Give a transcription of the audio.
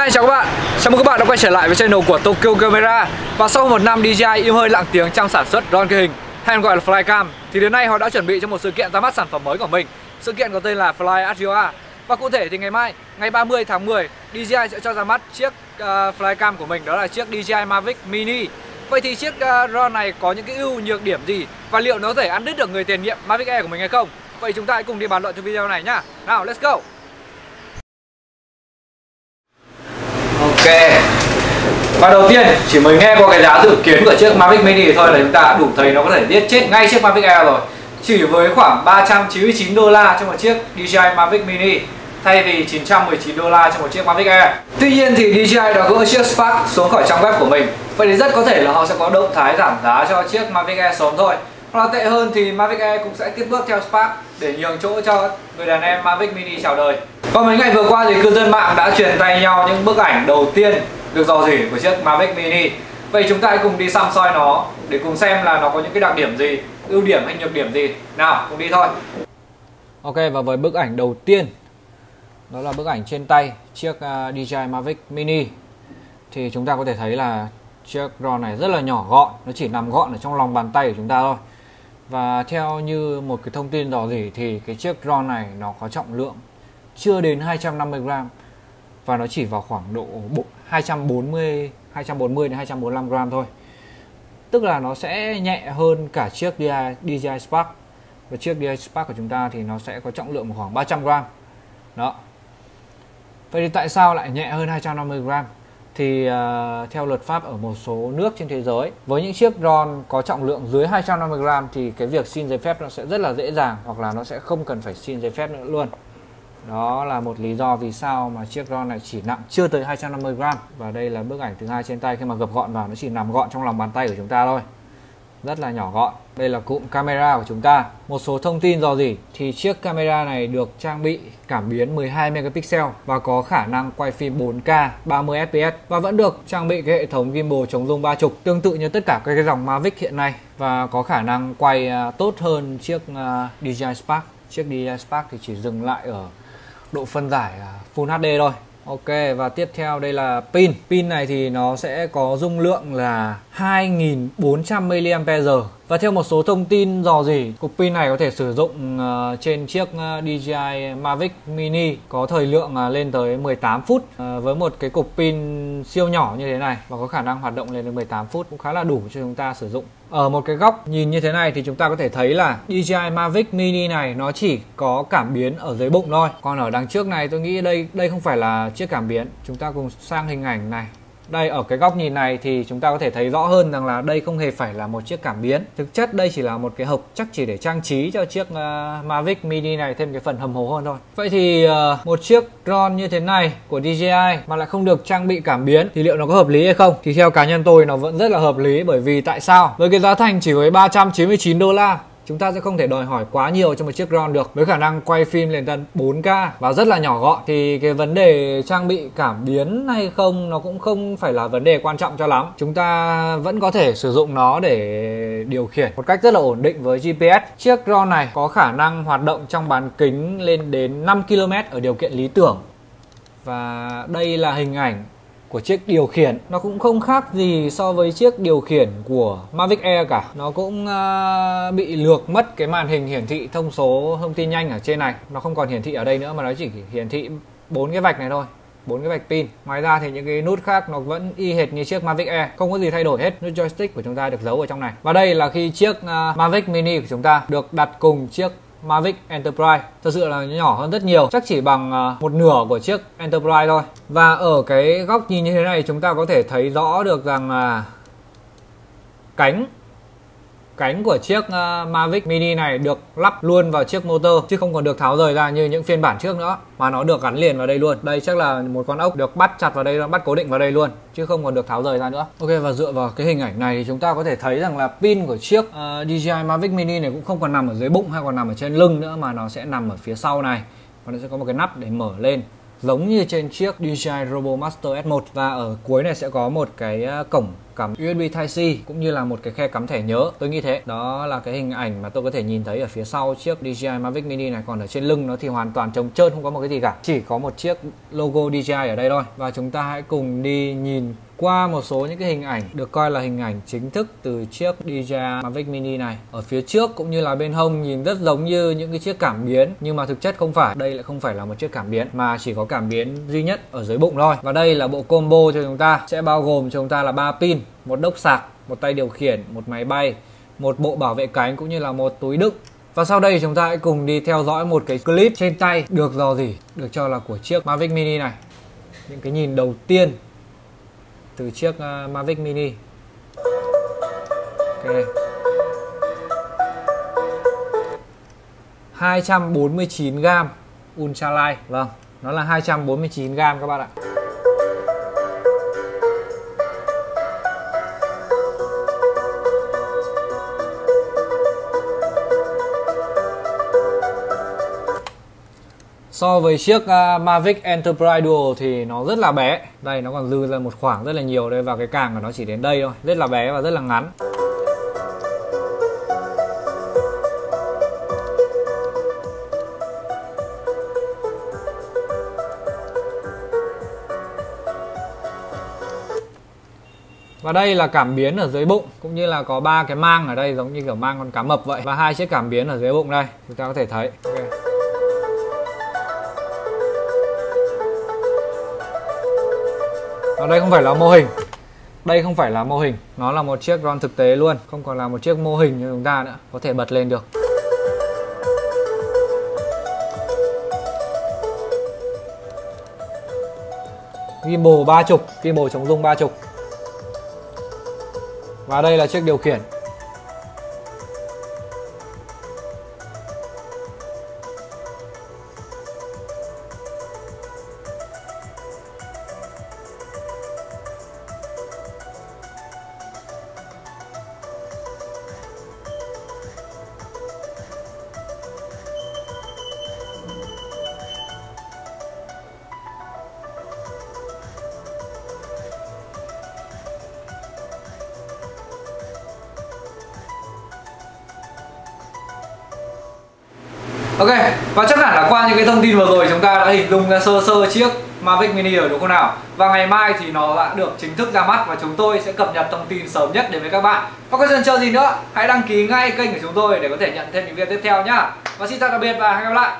Hi chào các bạn, chào mừng các bạn đã quay trở lại với channel của Tokyo Camera. Và sau một năm DJI im hơi lặng tiếng trong sản xuất drone ghi hình hay còn gọi là Flycam Thì đến nay họ đã chuẩn bị cho một sự kiện ra mắt sản phẩm mới của mình. Sự kiện có tên là Fly RGOA Và cụ thể thì ngày mai, ngày 30 tháng 10 DJI sẽ cho ra mắt chiếc uh, Flycam của mình Đó là chiếc DJI Mavic Mini. Vậy thì chiếc uh, drone này có những cái ưu nhược điểm gì? Và liệu nó có thể ăn đứt được người tiền nhiệm Mavic Air của mình hay không? Vậy chúng ta hãy cùng đi bàn luận trong video này nhá. Nào let's go Ok và đầu tiên, chỉ mới nghe qua cái giá dự kiến của chiếc Mavic Mini thôi là chúng ta đã đủ thấy nó có thể giết chết ngay chiếc Mavic Air rồi Chỉ với khoảng 399 đô la cho một chiếc DJI Mavic Mini, thay vì 919 đô la cho một chiếc Mavic Air. Tuy nhiên thì DJI đã gỡ chiếc Spark xuống khỏi trang web của mình. Vậy thì rất có thể là họ sẽ có động thái giảm giá cho chiếc Mavic Air sớm thôi. Hoặc là tệ hơn thì Mavic Air cũng sẽ tiếp bước theo Spark để nhường chỗ cho người đàn em Mavic Mini chào đời. Và mấy ngày vừa qua thì cư dân mạng đã truyền tay nhau những bức ảnh đầu tiên được dò dỉ của chiếc Mavic Mini. Vậy chúng ta hãy cùng đi xăm soi nó để cùng xem là nó có những cái đặc điểm gì, ưu điểm hay nhược điểm gì. Nào, cùng đi thôi. Ok và với bức ảnh đầu tiên đó là bức ảnh trên tay chiếc à, DJI Mavic Mini thì chúng ta có thể thấy là chiếc drone này rất là nhỏ gọn nó chỉ nằm gọn ở trong lòng bàn tay của chúng ta thôi và theo như một cái thông tin dò dỉ thì cái chiếc drone này nó có trọng lượng chưa đến 250 gram và nó chỉ vào khoảng độ 240 240 đến 245 gram thôi. Tức là nó sẽ nhẹ hơn cả chiếc DJI, DJI Spark. Và chiếc DJI Spark của chúng ta thì nó sẽ có trọng lượng khoảng 300 gram. Đó. Vậy thì tại sao lại nhẹ hơn 250 gram? Thì uh, theo luật pháp ở một số nước trên thế giới với những chiếc drone có trọng lượng dưới 250 gram thì cái việc xin giấy phép nó sẽ rất là dễ dàng hoặc là nó sẽ không cần phải xin giấy phép nữa luôn. Đó là một lý do vì sao mà chiếc drone này chỉ nặng, chưa tới 250 gram. Và đây là bức ảnh thứ hai trên tay khi mà gập gọn vào nó chỉ nằm gọn trong lòng bàn tay của chúng ta thôi. Rất là nhỏ gọn. Đây là cụm camera của chúng ta. Một số thông tin dò dỉ thì chiếc camera này được trang bị cảm biến 12 megapixel và có khả năng quay phim 4K 30 fps và vẫn được trang bị cái hệ thống gimbal chống rung ba trục tương tự như tất cả các cái dòng Mavic hiện nay và có khả năng quay à, tốt hơn chiếc à, DJI Spark. Chiếc DJI Spark thì chỉ dừng lại ở độ phân giải à, Full HD thôi. Ok, và tiếp theo đây là pin. Pin này thì nó sẽ có dung lượng là 2400 mAh và theo một số thông tin dò dỉ cục pin này có thể sử dụng uh, trên chiếc ờ, uh, DJI Mavic Mini có thời lượng uh, lên tới 18 phút uh, với một cái cục pin siêu nhỏ như thế này và có khả năng hoạt động lên đến 18 phút cũng khá là đủ cho chúng ta sử dụng. Ở một cái góc nhìn như thế này thì chúng ta có thể thấy là DJI Mavic Mini này nó chỉ có cảm biến ở dưới bụng thôi. Còn ở đằng trước này tôi nghĩ đây đây không phải là chiếc cảm biến. Chúng ta cùng sang hình ảnh này đây ở cái góc nhìn này thì chúng ta có thể thấy rõ hơn rằng là đây không hề phải là một chiếc cảm biến. Thực chất đây chỉ là một cái hộp chắc chỉ để trang trí cho chiếc uh, Mavic Mini này thêm cái phần hầm hố hơn thôi. Vậy thì uh, một chiếc drone như thế này của DJI mà lại không được trang bị cảm biến thì liệu nó có hợp lý hay không? Thì theo cá nhân tôi nó vẫn rất là hợp lý bởi vì tại sao? Với cái giá thành chỉ với 399 đô la chúng ta sẽ không thể đòi hỏi quá nhiều cho một chiếc drone được. Với khả năng quay phim lên tận 4K và rất là nhỏ gọn, thì cái vấn đề trang bị cảm biến hay không nó cũng không phải là vấn đề quan trọng cho lắm. Chúng ta vẫn có thể sử dụng nó để điều khiển một cách rất là ổn định với GPS chiếc drone này có khả năng hoạt động trong bán kính lên đến 5 km ở điều kiện lý tưởng. Và đây là hình ảnh của chiếc điều khiển. Nó cũng không khác gì so với chiếc điều khiển của Mavic Air cả. Nó cũng uh, bị lược mất cái màn hình hiển thị thông số thông tin nhanh ở trên này. Nó không còn hiển thị ở đây nữa mà nó chỉ hiển thị bốn cái vạch này thôi bốn cái vạch pin. Ngoài ra thì những cái nút khác nó vẫn y hệt như chiếc Mavic Air. Không có gì thay đổi hết nút joystick của chúng ta được giấu ở trong này. Và đây là khi chiếc uh, Mavic Mini của chúng ta được đặt cùng chiếc Mavic Enterprise. Thật sự là nhỏ hơn rất nhiều, chắc chỉ bằng ờ, một nửa của chiếc Enterprise thôi. Và ở cái góc nhìn như thế này, chúng ta có thể thấy rõ được rằng là cánh cánh của chiếc uh, Mavic Mini này được lắp luôn vào chiếc motor chứ không còn được tháo rời ra như những phiên bản trước nữa mà nó được gắn liền vào đây luôn. Đây chắc là một con ốc được bắt chặt vào đây bắt cố định vào đây luôn chứ không còn được tháo rời ra nữa. Ok và dựa vào cái hình ảnh này thì chúng ta có thể thấy rằng là pin của chiếc ờ, uh, DJI Mavic Mini này cũng không còn nằm ở dưới bụng hay còn nằm ở trên lưng nữa mà nó sẽ nằm ở phía sau này. Và nó sẽ có một cái nắp để mở lên giống như trên chiếc DJI RoboMaster S1 và ở cuối này sẽ có một cái ờ, cổng cắm USB Type-C cũng như là một cái khe cắm thẻ nhớ. Tôi nghĩ thế. Đó là cái hình ảnh mà tôi có thể nhìn thấy ở phía sau chiếc DJI Mavic Mini này. Còn ở trên lưng nó thì hoàn toàn trống trơn, không có một cái gì cả. Chỉ có một chiếc logo DJI ở đây thôi. Và chúng ta hãy cùng đi nhìn qua một số những cái hình ảnh được coi là hình ảnh chính thức từ chiếc DJI Mavic Mini này. Ở phía trước cũng như là bên hông nhìn rất giống như những cái chiếc cảm biến, nhưng mà thực chất không phải. Đây lại không phải là một chiếc cảm biến, mà chỉ có cảm biến duy nhất ở dưới bụng thôi. Và đây là bộ combo cho chúng ta, sẽ bao gồm cho chúng ta là ba pin, một đốc sạc, một tay điều khiển, một máy bay, một bộ bảo vệ cánh cũng như là một túi đựng. Và sau đây chúng ta hãy cùng đi theo dõi một cái clip trên tay được dò gì được cho là của chiếc Mavic Mini này. Những cái nhìn đầu tiên từ chiếc ờ, Mavic Mini. Ok. 249 gram Ultralight vâng nó là 249 gram các bạn ạ. So với chiếc uh, Mavic Enterprise Dual thì nó rất là bé. Đây, nó còn dư ra một khoảng rất là nhiều đây, Và cái càng của nó chỉ đến đây thôi Rất là bé và rất là ngắn Và đây là cảm biến ở dưới bụng, cũng như là có ba cái mang ở đây giống như kiểu mang con cá mập vậy và hai chiếc cảm biến ở dưới bụng đây, chúng ta có thể thấy. Okay. Và đây không phải là mô hình. Đây không phải là mô hình. Nó là một chiếc drone thực tế luôn, Không còn là một chiếc mô hình như chúng ta nữa, Có thể bật lên được. Gimbal ba chục, Gimbal chống rung ba chục. Và đây là chiếc điều khiển. Ok, và chắc hẳn là qua những cái thông tin vừa rồi chúng ta đã hình dung ra sơ sơ chiếc Mavic Mini rồi đúng không nào? Và ngày mai thì nó đã được chính thức ra mắt và chúng tôi sẽ cập nhật thông tin sớm nhất đến với các bạn. Và có cần chờ gì nữa, hãy đăng ký ngay kênh của chúng tôi để có thể nhận thêm những video tiếp theo nhá. Và xin chào tạm biệt và hẹn gặp lại.